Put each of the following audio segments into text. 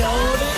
golden.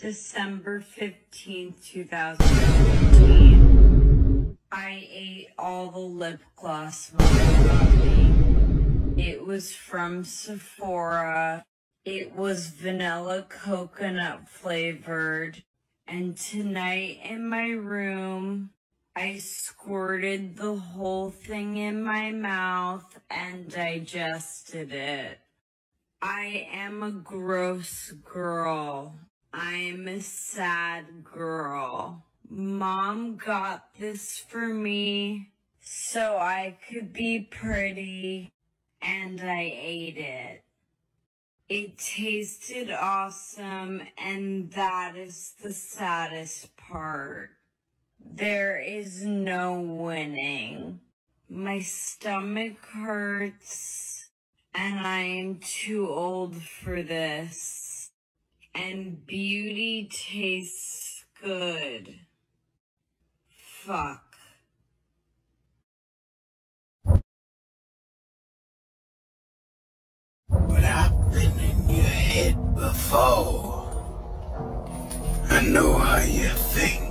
December 15th, 2015. I ate all the lip gloss. It was from Sephora. It was vanilla coconut flavored. And tonight in my room, I squirted the whole thing in my mouth and digested it. I am a gross girl. I'm a sad girl. Mom got this for me so I could be pretty and I ate it. It tasted awesome and that is the saddest part. There is no winning. My stomach hurts and I am too old for this and beauty tastes good. Fuck. But I've been in your head before. I know how you think.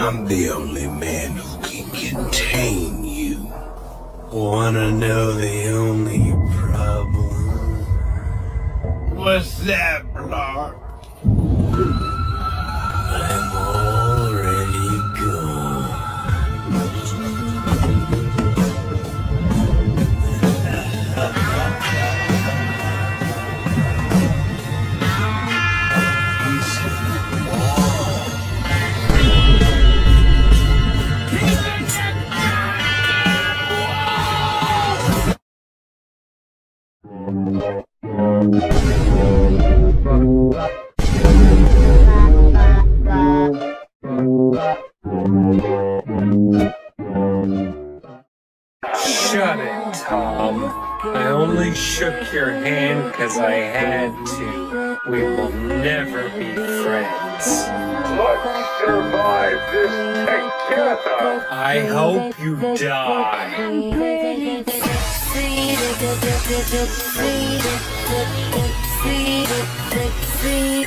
I'm the only man who can contain you. Wanna know the only? What's that, Blark? I'm already gone. Shut it, Tom. I only shook your hand because I had to. We will never be friends. Let's survive this together. I hope you die. Everybody